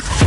true.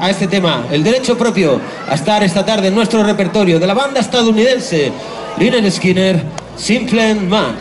a este tema, el derecho propio a estar esta tarde en nuestro repertorio de la banda estadounidense Lionel Skinner, Simple Man.